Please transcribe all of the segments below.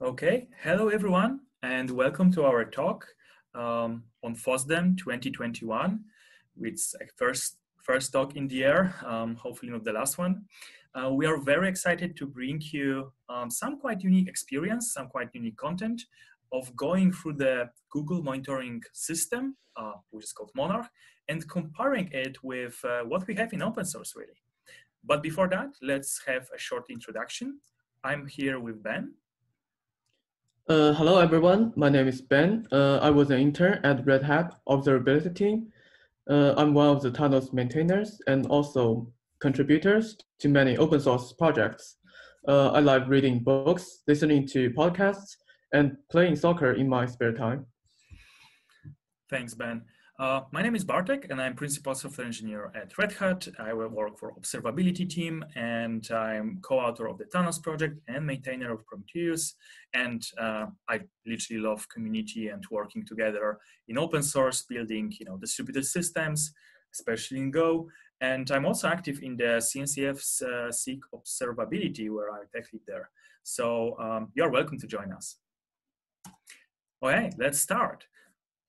Okay, hello everyone, and welcome to our talk um, on FOSDEM 2021. It's a first first talk in the air, um, hopefully not the last one. Uh, we are very excited to bring you um, some quite unique experience, some quite unique content of going through the Google monitoring system, uh, which is called Monarch, and comparing it with uh, what we have in open source really. But before that, let's have a short introduction. I'm here with Ben. Uh, hello, everyone. My name is Ben. Uh, I was an intern at Red Hat Observability team. Uh, I'm one of the Thanos maintainers and also contributors to many open source projects. Uh, I like reading books, listening to podcasts, and playing soccer in my spare time. Thanks, Ben. Uh, my name is Bartek and I'm principal software engineer at Red Hat. I work for observability team and I'm co-author of the Thanos project and maintainer of Prometheus. And uh, I literally love community and working together in open source, building you know distributed systems, especially in Go. And I'm also active in the CNCF's uh, SIG observability where I tech lead there. So um, you're welcome to join us. Okay, let's start.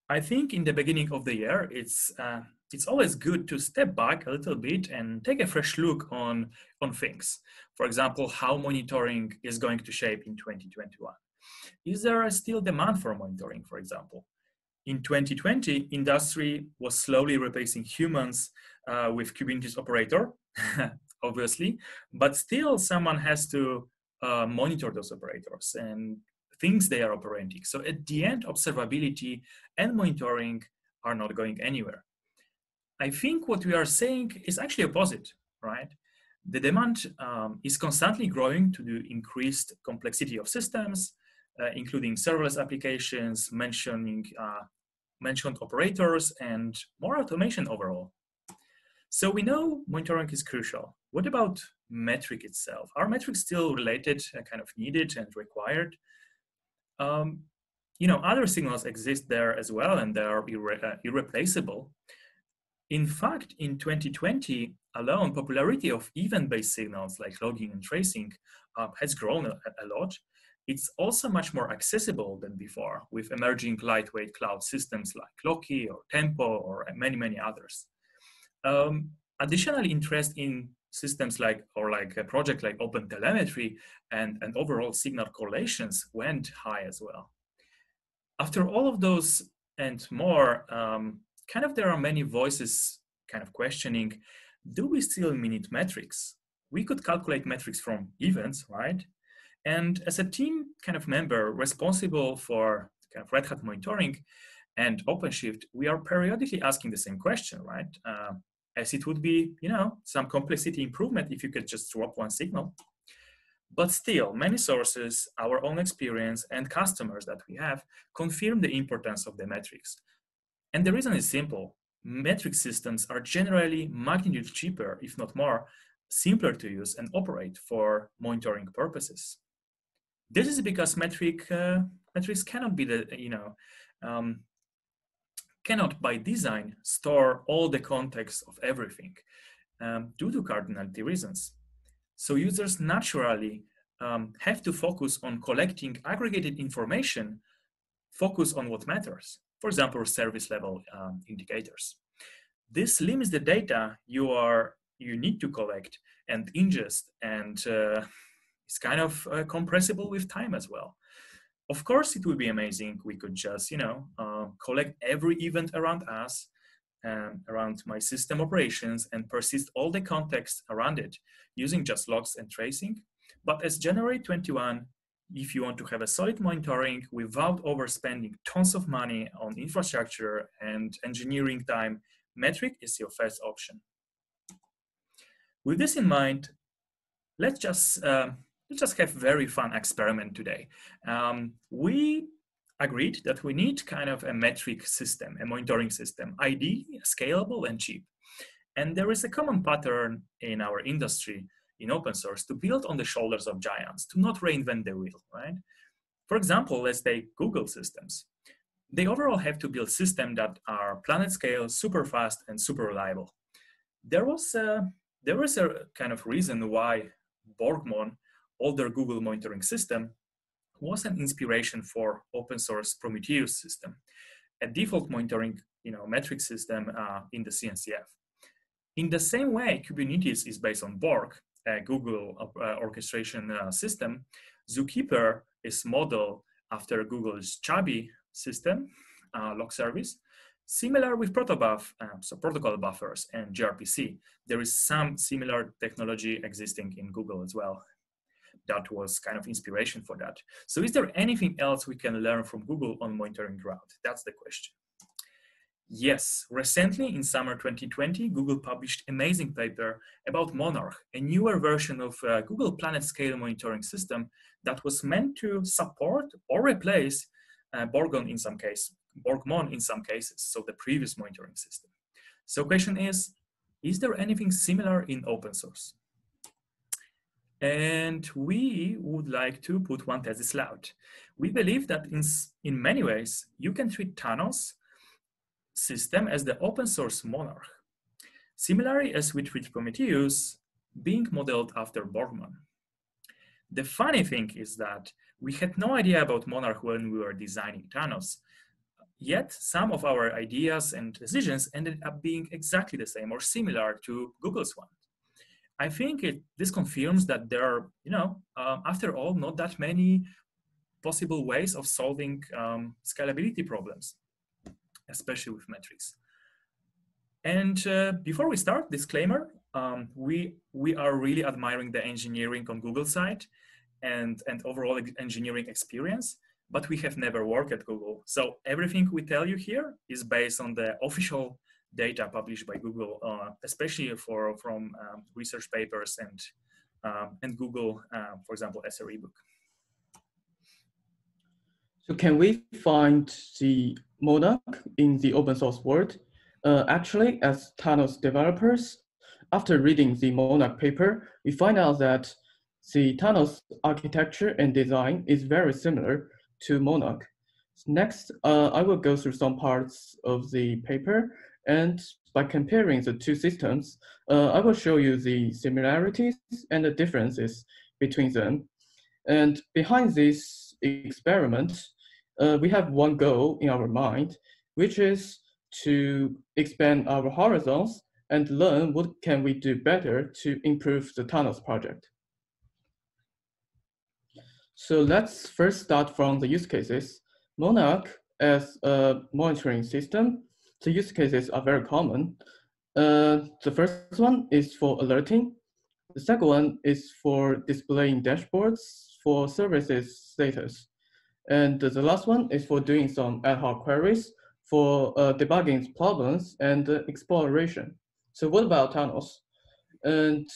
I think in the beginning of the year, it's uh, it's always good to step back a little bit and take a fresh look on on things. For example, how monitoring is going to shape in 2021. Is there still demand for monitoring, for example? In 2020, industry was slowly replacing humans uh, with Kubernetes operator, obviously, but still someone has to uh, monitor those operators and things they are operating. So at the end, observability and monitoring are not going anywhere. I think what we are saying is actually opposite, right? The demand um, is constantly growing to the increased complexity of systems, uh, including serverless applications, mentioning uh, mentioned operators, and more automation overall. So we know monitoring is crucial. What about metric itself? Are metrics still related, uh, kind of needed and required? Um, you know, other signals exist there as well, and they are irre uh, irreplaceable. In fact, in 2020 alone, popularity of event-based signals like logging and tracing uh, has grown a, a, lot. It's also much more accessible than before with emerging lightweight cloud systems like Loki or Tempo or many, many others. Um, additional interest in systems like or like a project like open telemetry and, and overall signal correlations went high as well. After all of those and more, um, kind of there are many voices kind of questioning, do we still need metrics? We could calculate metrics from events, right? And as a team kind of member responsible for kind of Red Hat monitoring and OpenShift, we are periodically asking the same question, right? Uh, as it would be, you know, some complexity improvement if you could just drop one signal. But still, many sources, our own experience, and customers that we have confirm the importance of the metrics. And the reason is simple. Metric systems are generally magnitude cheaper, if not more, simpler to use and operate for monitoring purposes. This is because metric uh, metrics cannot be the you know um, cannot by design store all the context of everything um, due to cardinality reasons. So users naturally um, have to focus on collecting aggregated information, focus on what matters. For example, service level um, indicators. This limits the data you are you need to collect and ingest, and uh, it's kind of uh, compressible with time as well. Of course, it would be amazing. We could just, you know, uh, collect every event around us, um, around my system operations, and persist all the context around it using just logs and tracing. But as January 21, if you want to have a solid monitoring without overspending tons of money on infrastructure and engineering time, metric is your first option. With this in mind, let's just uh, let's just have a very fun experiment today. Um, we agreed that we need kind of a metric system, a monitoring system, ID, scalable and cheap. And there is a common pattern in our industry in open source to build on the shoulders of giants, to not reinvent the wheel, right? For example, let's take Google systems. They overall have to build systems that are planet scale, super fast, and super reliable. There was a, there was a kind of reason why Borgmon older Google monitoring system was an inspiration for open source Prometheus system, a default monitoring you know, metric system uh, in the CNCF. In the same way, Kubernetes is based on Borg, a Google uh, orchestration uh, system. Zookeeper is modeled after Google's Chubby system, uh, log service. Similar with protobuf, um, so protocol buffers and gRPC. There is some similar technology existing in Google as well. That was kind of inspiration for that. So is there anything else we can learn from Google on monitoring drought? That's the question. Yes, recently in summer 2020, Google published amazing paper about Monarch, a newer version of uh, Google Planet Scale monitoring system that was meant to support or replace uh, Borgmon in some case, Borgmon in some cases, so the previous monitoring system. So question is, is there anything similar in open source? And we would like to put one thesis out. We believe that in, in many ways, you can treat Thanos system as the open source monarch. Similarly as we treat Prometheus being modeled after Borgmon. The funny thing is that we had no idea about Monarch when we were designing Thanos, yet some of our ideas and decisions ended up being exactly the same or similar to Google's one. I think it, this confirms that there are, you know, um, after all, not that many possible ways of solving um, scalability problems especially with metrics. And uh, before we start, disclaimer, um, we, we are really admiring the engineering on Google side and, and overall engineering experience, but we have never worked at Google. So everything we tell you here is based on the official data published by Google, uh, especially for, from um, research papers and, um, and Google, uh, for example, SRE book. So can we find the Monarch in the open source world. Uh, actually, as Thanos developers, after reading the Monarch paper, we find out that the Thanos architecture and design is very similar to Monarch. Next, uh, I will go through some parts of the paper, and by comparing the two systems, uh, I will show you the similarities and the differences between them. And behind this experiment, uh, we have one goal in our mind, which is to expand our horizons and learn what can we do better to improve the Thanos project. So let's first start from the use cases. Monarch as a monitoring system, the use cases are very common. Uh, the first one is for alerting. The second one is for displaying dashboards for services status. And the last one is for doing some ad hoc queries for uh, debugging problems and uh, exploration. So what about Thanos? And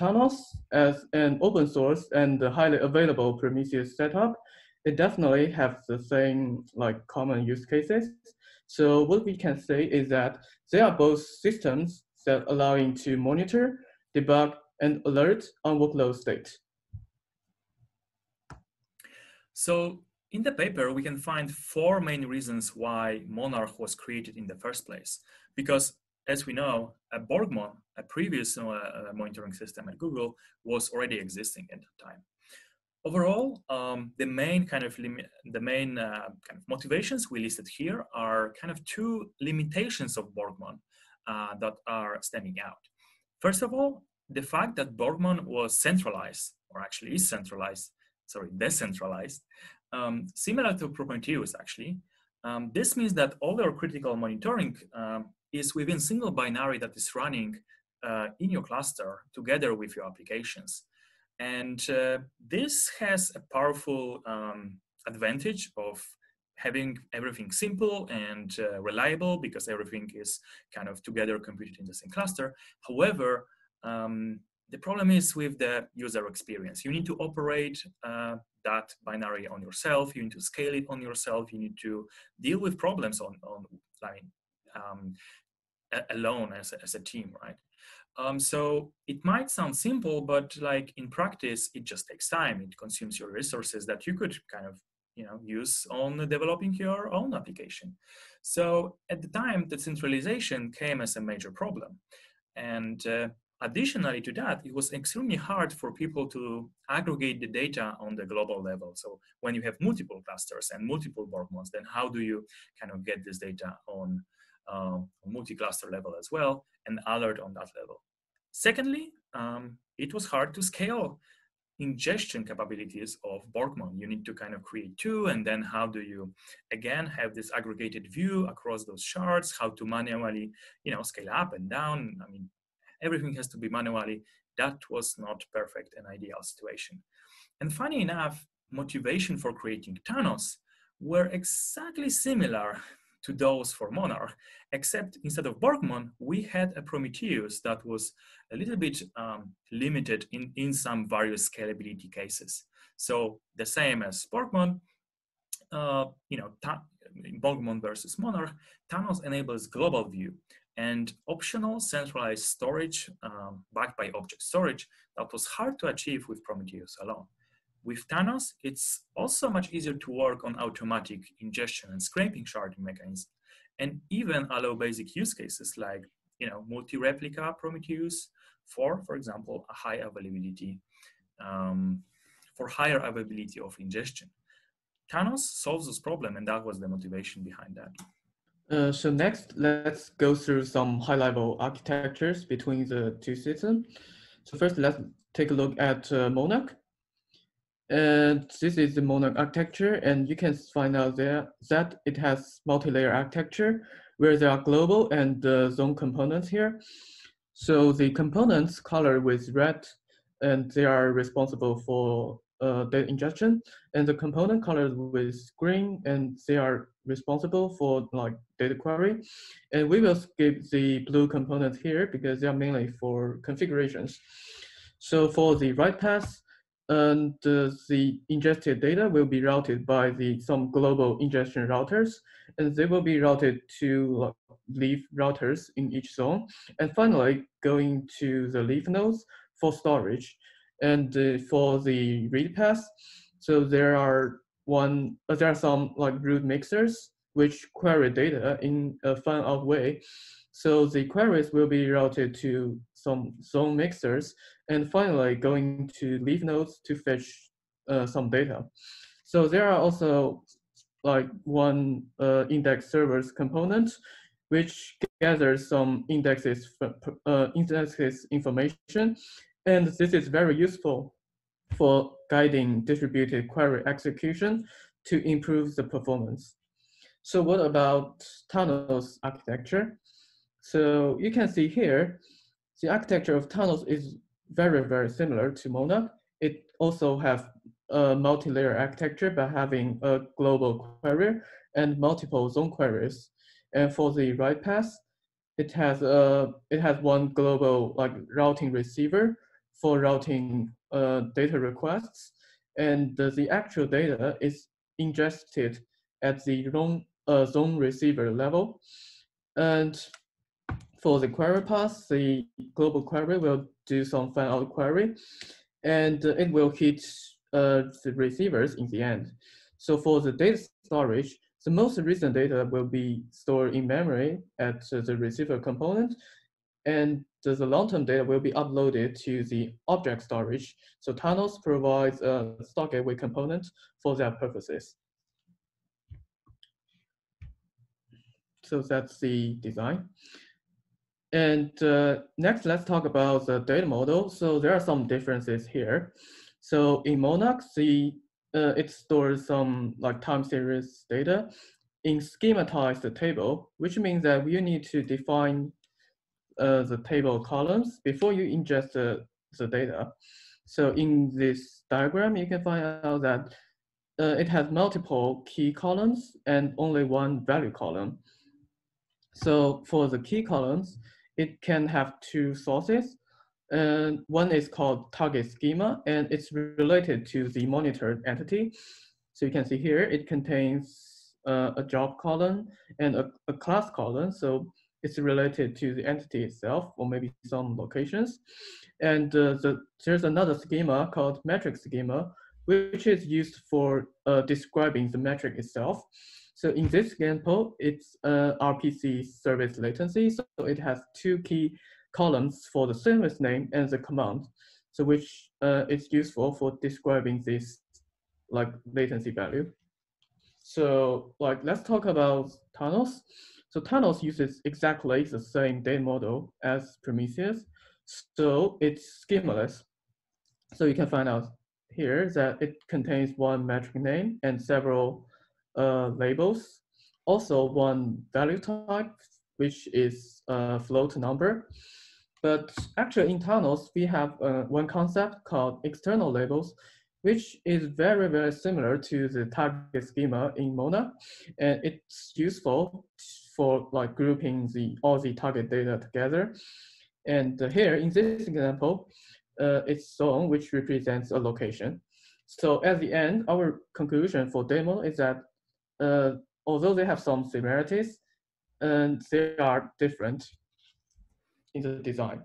Thanos as an open source and highly available Prometheus setup, it definitely have the same like common use cases. So what we can say is that they are both systems that allowing to monitor, debug, and alert on workload state. So in the paper, we can find four main reasons why Monarch was created in the first place. Because as we know, a Borgmon, a previous uh, uh, monitoring system at Google, was already existing at the time. Overall, um, the main kind of the main uh, kind of motivations we listed here are kind of two limitations of Borgmon uh, that are standing out. First of all, the fact that Borgmon was centralized, or actually is centralized, sorry, decentralized, um, similar to Prometheus, actually. Um, this means that all your critical monitoring um, is within single binary that is running uh, in your cluster together with your applications. And uh, this has a powerful um, advantage of having everything simple and uh, reliable because everything is kind of together computed in the same cluster. However, um, the problem is with the user experience. You need to operate uh, that binary on yourself. You need to scale it on yourself. You need to deal with problems on, on I mean, um, alone as a, as a team, right? Um, so it might sound simple, but like in practice, it just takes time. It consumes your resources that you could kind of you know use on developing your own application. So at the time, the centralization came as a major problem, and uh, additionally to that, it was extremely hard for people to aggregate the data on the global level. So when you have multiple clusters and multiple Borg-mons, then how do you kind of get this data on uh, multi-cluster level as well and alert on that level? Secondly, um, it was hard to scale ingestion capabilities of Borg-mon. You need to kind of create two, and then how do you, again, have this aggregated view across those shards, how to manually, you know, scale up and down. I mean, everything has to be manually. That was not perfect and ideal situation. And funny enough, motivation for creating Thanos were exactly similar to those for Monarch, except instead of Borg-mon, we had a Prometheus that was a little bit um, limited in, in some various scalability cases. So the same as Borg-mon, uh, you know, Borg-mon versus Monarch, Thanos enables global view and optional centralized storage um, backed by object storage that was hard to achieve with Prometheus alone. With Thanos, it's also much easier to work on automatic ingestion and scraping sharding mechanisms, and even allow basic use cases like you know multi-replica Prometheus for, for example, a high availability um, for higher availability of ingestion. Thanos solves this problem, and that was the motivation behind that. Uh, so next, let's go through some high-level architectures between the two systems. So first, let's take a look at uh, Monarch. And this is the Monarch architecture, and you can find out there that it has multi-layer architecture where there are global and uh, zone components here. So the components colored with red, and they are responsible for uh, data ingestion, and the component colored with green, and they are responsible for like data query. And we will skip the blue components here because they are mainly for configurations. So for the write path, and uh, the ingested data will be routed by the some global ingestion routers, and they will be routed to leaf routers in each zone, and finally going to the leaf nodes for storage. And uh, for the read path, so there are one, uh, there are some like root mixers which query data in a fan out way. So the queries will be routed to some zone mixers and finally going to leaf nodes to fetch uh, some data. So there are also like one uh, index servers component which gathers some indexes, uh, indexes information. And this is very useful for guiding distributed query execution to improve the performance. So what about Thanos architecture? So you can see here, the architecture of Thanos is very, very similar to Monarch. It also have a multi-layer architecture by having a global query and multiple zone queries. And for the write path, it has a it has one global like routing receiver for routing uh, data requests, and the, the actual data is ingested at the zone, uh, zone receiver level. And for the query path, the global query will do some out query, and it will hit uh, the receivers in the end. So for the data storage, the most recent data will be stored in memory at the receiver component, and the long-term data will be uploaded to the object storage. So Thanos provides a store gateway component for that purposes. So that's the design. And uh, next, let's talk about the data model. So there are some differences here. So in Monarch, the, uh, it stores some like time series data in schematized table, which means that you need to define uh, the table columns before you ingest the, the data. So in this diagram, you can find out that uh, it has multiple key columns and only one value column. So for the key columns, it can have two sources. And one is called target schema, and it's related to the monitored entity. So you can see here, it contains uh, a job column and a, a class column. So it's related to the entity itself or maybe some locations. And uh, the, there's another schema called metric schema, which is used for uh, describing the metric itself. So in this example, it's uh, RPC service latency. So it has two key columns for the service name and the command. So which uh, is useful for describing this like latency value. So like let's talk about Thanos. So Thanos uses exactly the same data model as Prometheus. So it's schemaless. So you can find out here that it contains one metric name and several uh, labels. Also one value type, which is a float number. But actually in Thanos, we have uh, one concept called external labels, which is very, very similar to the target schema in Mona. And it's useful for like grouping the all the target data together. And here in this example, uh, it's zone, which represents a location. So at the end, our conclusion for demo is that uh, although they have some similarities, and they are different in the design.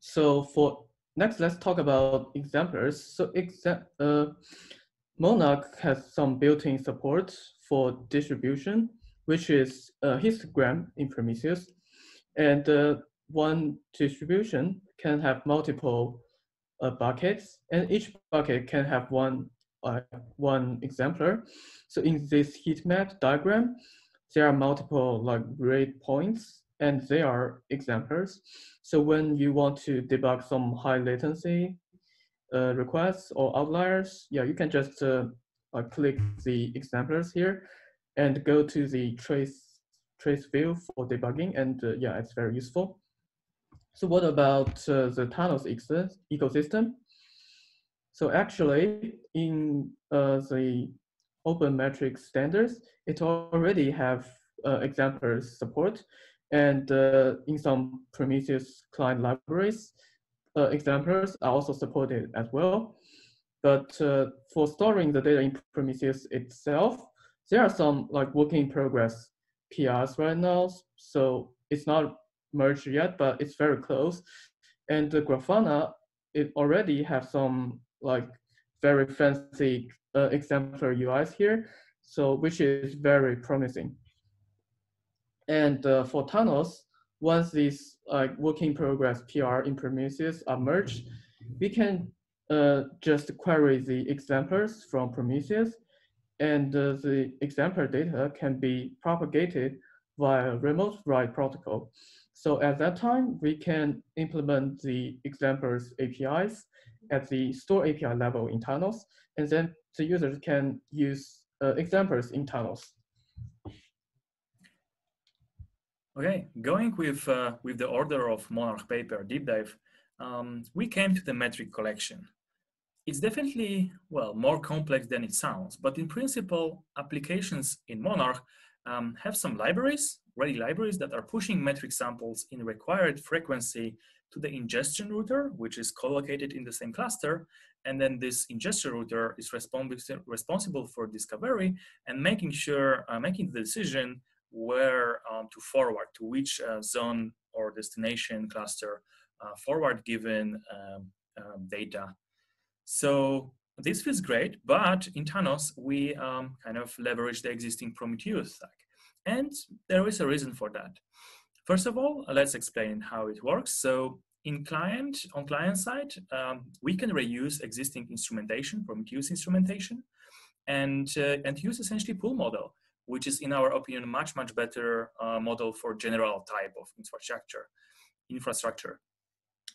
So for next, let's talk about exemplars. So exa uh, Monarch has some built-in support for distribution, which is a histogram in Prometheus. And uh, one distribution can have multiple uh, buckets, and each bucket can have one one exemplar. So in this heat map diagram, there are multiple like grid points, and they are exemplars. So when you want to debug some high latency uh, requests or outliers, yeah, you can just uh, uh, click the exemplars here and go to the trace trace view for debugging, and uh, yeah, it's very useful. So what about uh, the Thanos ecosystem? So actually, in uh, the open metric standards, it already have uh, support. And uh, in some Prometheus client libraries, uh, exemplars are also supported as well. But uh, for storing the data in Prometheus itself, there are some like work in progress PRs right now. So it's not merged yet, but it's very close. And the Grafana, it already have some like very fancy uh, exemplar UIs here, so which is very promising. And uh, for Thanos, once these like work in progress PR in Prometheus are merged, we can uh, just query the exemplars from Prometheus, and uh, the exemplar data can be propagated via remote write protocol. So at that time, we can implement the exemplars APIs at the store API level in Thanos, and then the users can use uh, exemplars in Thanos. Okay, going with, uh, with the order of Monarch paper deep dive, um, we came to the metric collection. It's definitely, well, more complex than it sounds, but in principle, applications in Monarch um, have some libraries, ready libraries that are pushing metric samples in required frequency to the ingestion router, which is co-located in the same cluster. And then this ingestion router is responsible for discovery and making sure, uh, making the decision where um, to forward, to which uh, zone or destination cluster uh, forward given um, um, data. So this feels great, but in Thanos, we um, kind of leverage the existing Prometheus stack. And there is a reason for that. First of all, let's explain how it works. So in client, on client side, um, we can reuse existing instrumentation, from Prometheus instrumentation, and, uh, and use essentially pool model, which is in our opinion, much, much better uh, model for general type of infrastructure. infrastructure.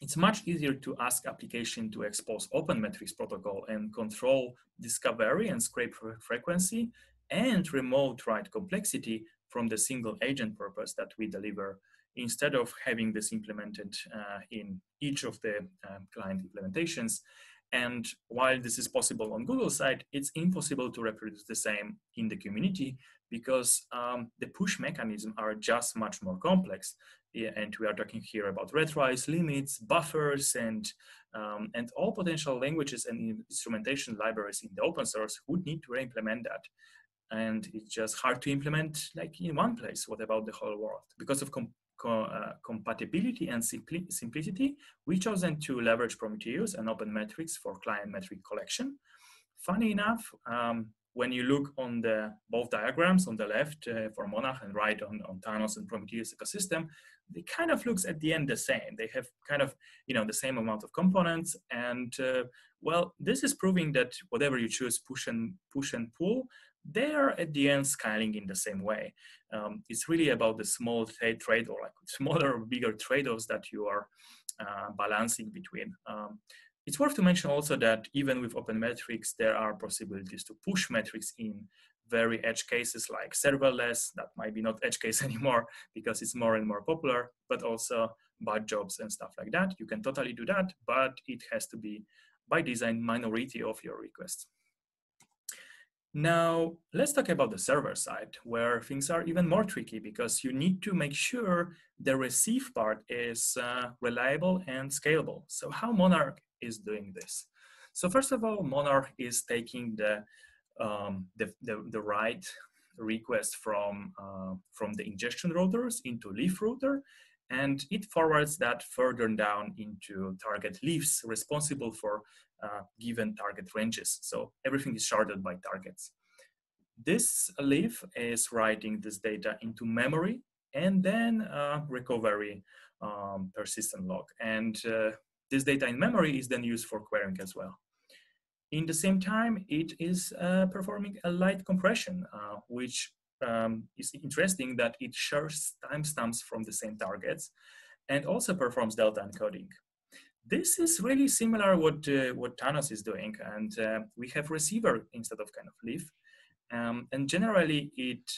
It's much easier to ask application to expose open metrics protocol and control discovery and scrape frequency and remote write complexity from the single agent purpose that we deliver instead of having this implemented uh, in each of the um, client implementations. And while this is possible on Google side, it's impossible to reproduce the same in the community because um, the push mechanisms are just much more complex. And we are talking here about retries, limits, buffers, and, um, and all potential languages and instrumentation libraries in the open source would need to implement that and it's just hard to implement like in one place. What about the whole world? Because of com co uh, compatibility and simpli simplicity, we chosen to leverage Prometheus and Open Metrics for client metric collection. Funny enough, um, when you look on the both diagrams on the left uh, for Monarch and right on, on Thanos and Prometheus ecosystem, they kind of looks at the end the same. They have kind of, you know, the same amount of components. And uh, well, this is proving that whatever you choose, push and push and pull, they are at the end scaling in the same way. Um, it's really about the small trade, or like smaller or bigger trade-offs that you are uh, balancing between. Um, it's worth to mention also that even with open metrics, there are possibilities to push metrics in very edge cases like serverless, that might be not edge case anymore because it's more and more popular, but also bad jobs and stuff like that. You can totally do that, but it has to be by design minority of your requests. Now, let's talk about the server side, where things are even more tricky because you need to make sure the receive part is uh, reliable and scalable. So how Monarch is doing this? So first of all, Monarch is taking the, um, the, the, the, right request from, uh, from the ingestion routers into leaf router, and it forwards that further down into target leaves responsible for uh, given target ranges. So everything is sharded by targets. This leaf is writing this data into memory and then uh, recovery um, persistent log. And uh, this data in memory is then used for querying as well. In the same time, it is uh, performing a light compression, uh, which um, is interesting that it shares timestamps from the same targets and also performs delta encoding this is really similar what uh, what Thanos is doing, and uh, we have receiver instead of kind of leaf, um, and generally it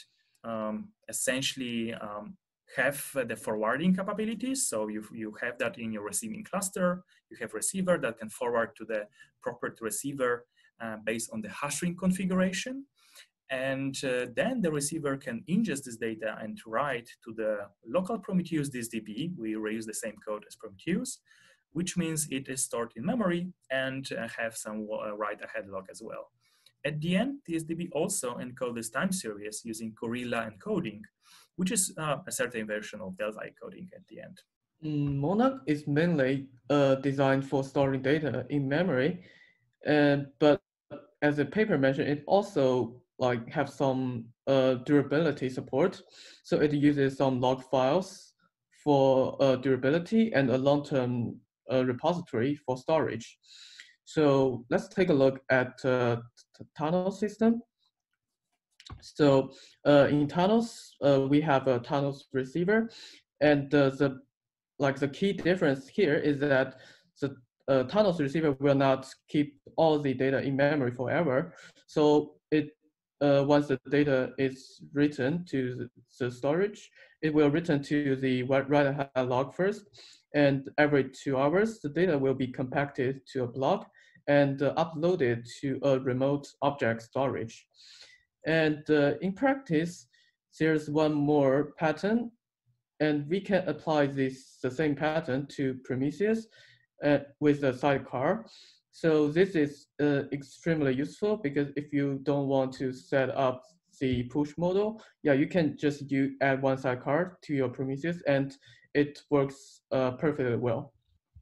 um, essentially um, have the forwarding capabilities. So you you have that in your receiving cluster. You have receiver that can forward to the proper receiver uh, based on the hashing configuration. And uh, then the receiver can ingest this data and write to the local Prometheus TSDB. We reuse the same code as Prometheus which means it is stored in memory and uh, have some uh, write ahead log as well. At the end, TSDB also encodes this time series using Gorilla encoding, which is uh, a certain version of Delta encoding at the end. Monarch is mainly uh, designed for storing data in memory, but as the paper mentioned, it also like have some uh, durability support. So it uses some log files for uh, durability and a long-term a repository for storage. So let's take a look at uh, Thanos system. So uh, in Thanos, uh, we have a Thanos receiver, and uh, the like the key difference here is that the uh, Thanos receiver will not keep all the data in memory forever. So it uh, once the data is written to the storage, it will return to the write ahead log first, and every two hours, the data will be compacted to a block and uh, uploaded to a remote object storage. And uh, in practice, there's one more pattern, and we can apply this the same pattern to Prometheus uh, with a sidecar. So this is uh, extremely useful because if you don't want to set up the push model, yeah, you can just you add one sidecar to your Prometheus and it works uh, perfectly well.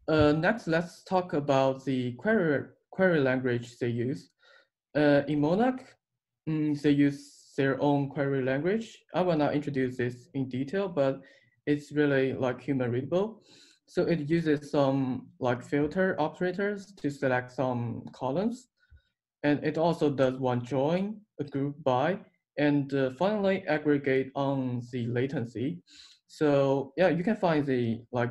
Uh, next, let's talk about the query, query language they use. Uh, in Monarch, mm, they use their own query language. I will not introduce this in detail, but it's really like human readable. So it uses some like filter operators to select some columns. And it also does one join, a group by, and uh, finally aggregate on the latency. So yeah, you can find the like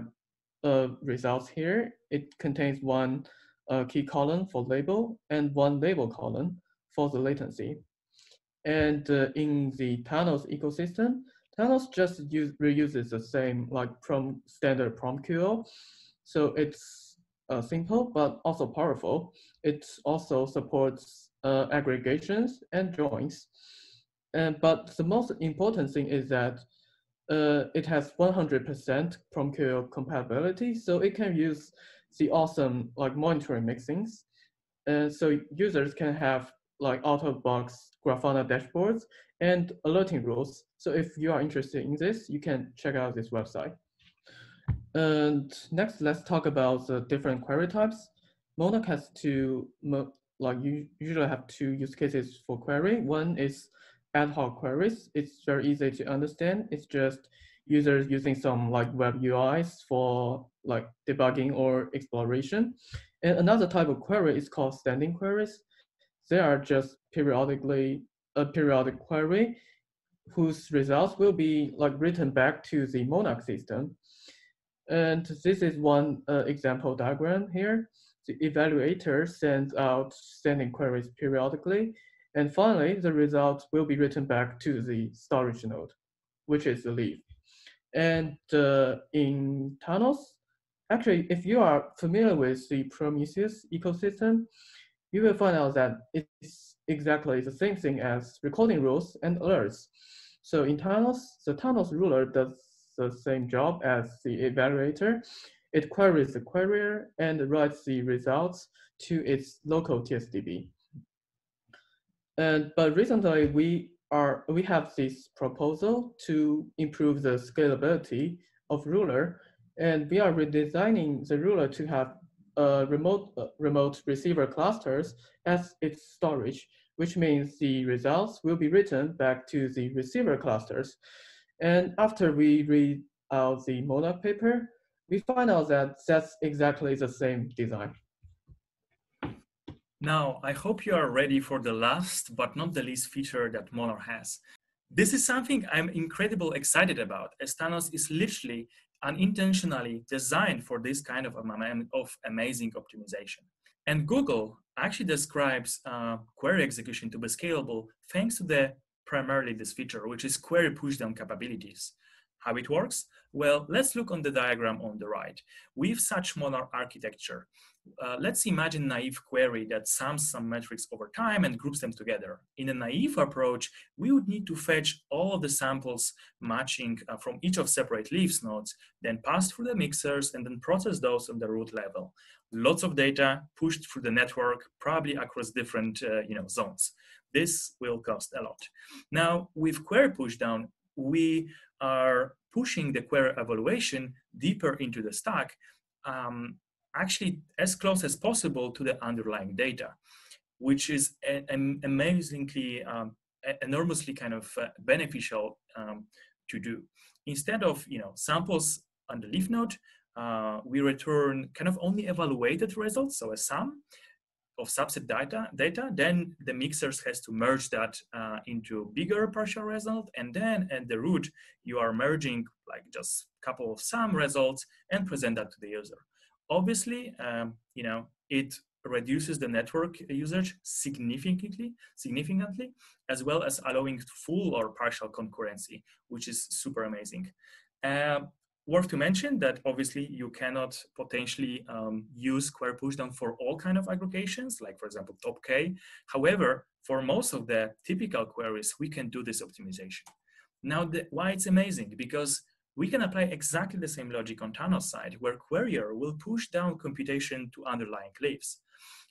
uh, results here. It contains one uh, key column for label and one label column for the latency. And uh, in the Thanos ecosystem, Thanos just use, reuses the same like prom standard PromQL. So it's uh, simple, but also powerful. It also supports uh, aggregations and joins. And, but the most important thing is that uh, it has 100% PromQL compatibility, so it can use the awesome like monitoring mixins. And so users can have like out-of-box Grafana dashboards and alerting rules. So if you are interested in this, you can check out this website. And next, let's talk about the different query types. Monarch has two, like you usually have two use cases for query. One is ad hoc queries. It's very easy to understand. It's just users using some like web UIs for like debugging or exploration. And another type of query is called standing queries. They are just periodically a periodic query whose results will be like written back to the Monarch system. And this is one uh, example diagram here. The evaluator sends out standing queries periodically. And finally, the results will be written back to the storage node, which is the leaf. And uh, in Thanos, actually, if you are familiar with the Prometheus ecosystem, you will find out that it's exactly the same thing as recording rules and alerts. So in Thanos, the Thanos ruler does the same job as the evaluator. It queries the querier and writes the results to its local TSDB. And but recently we are we have this proposal to improve the scalability of ruler, and we are redesigning the ruler to have uh, remote uh, remote receiver clusters as its storage, which means the results will be written back to the receiver clusters. And after we read out the Monarch paper, we find out that that's exactly the same design. Now, I hope you are ready for the last but not the least feature that Monarch has. This is something I'm incredibly excited about, as Thanos is literally unintentionally designed for this kind of, of amazing optimization. And Google actually describes uh, query execution to be scalable thanks to the primarily this feature, which is query pushdown capabilities. How it works? Well, let's look on the diagram on the right. With such Monarch architecture, uh, let's imagine naive query that sums some metrics over time and groups them together. In a naive approach, we would need to fetch all of the samples matching uh, from each of separate leaves nodes, then pass through the mixers and then process those on the root level. Lots of data pushed through the network, probably across different uh, you know, zones. This will cost a lot. Now, with query pushdown, we are pushing the query evaluation deeper into the stack um, actually as close as possible to the underlying data, which is an amazingly, um, enormously kind of uh, beneficial um, to do. Instead of you know samples on the leaf node, uh, we return kind of only evaluated results, so a sum of subset data, data then the mixers has to merge that uh, into bigger partial result, and then at the root, you are merging like just a couple of sum results and present that to the user. Obviously, um, you know, it reduces the network usage significantly, significantly, as well as allowing full or partial concurrency, which is super amazing. Uh, worth to mention that obviously you cannot potentially um, use query pushdown for all kind of aggregations, like for example, top K. However, for most of the typical queries, we can do this optimization. Now, the, why it's amazing? Because we can apply exactly the same logic on Thanos side, where Querier will push down computation to underlying leaves.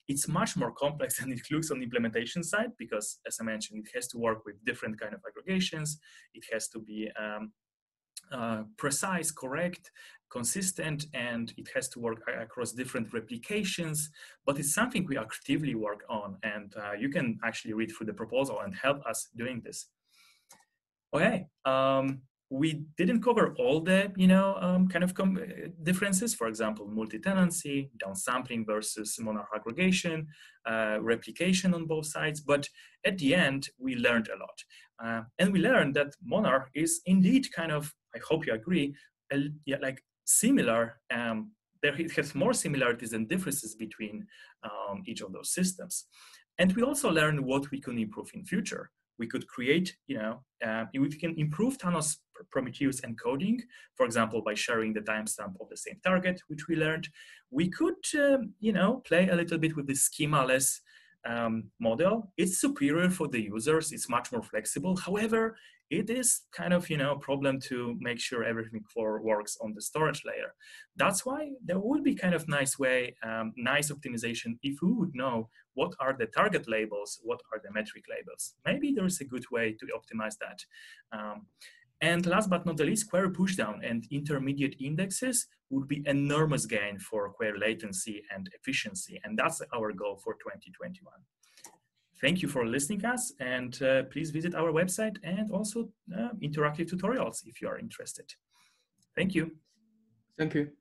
It's much more complex than it looks on the implementation side, because as I mentioned, it has to work with different kind of aggregations. It has to be um, uh, precise, correct, consistent, and it has to work across different replications. But it's something we actively work on, and uh, you can actually read through the proposal and help us doing this. Okay, um, we didn't cover all the you know um, kind of differences for example multi-tenancy downsampling versus monarch aggregation uh, replication on both sides but at the end we learned a lot uh, and we learned that monarch is indeed kind of i hope you agree yeah, like similar um, there it has more similarities than differences between um, each of those systems and we also learned what we can improve in future we could create, you know, uh, we can improve Thanos Prometheus encoding, for example, by sharing the timestamp of the same target, which we learned. We could, um, you know, play a little bit with the schema-less um, model. It's superior for the users. It's much more flexible. However, it is kind of you know a problem to make sure everything works on the storage layer. That's why there would be kind of nice way, um, nice optimization if we would know what are the target labels, what are the metric labels. Maybe there is a good way to optimize that. Um, And last but not the least, query pushdown and intermediate indexes would be enormous gain for query latency and efficiency. And that's our goal for 2021. Thank you for listening us and uh, please visit our website and also uh, interactive tutorials if you are interested. Thank you. Thank you.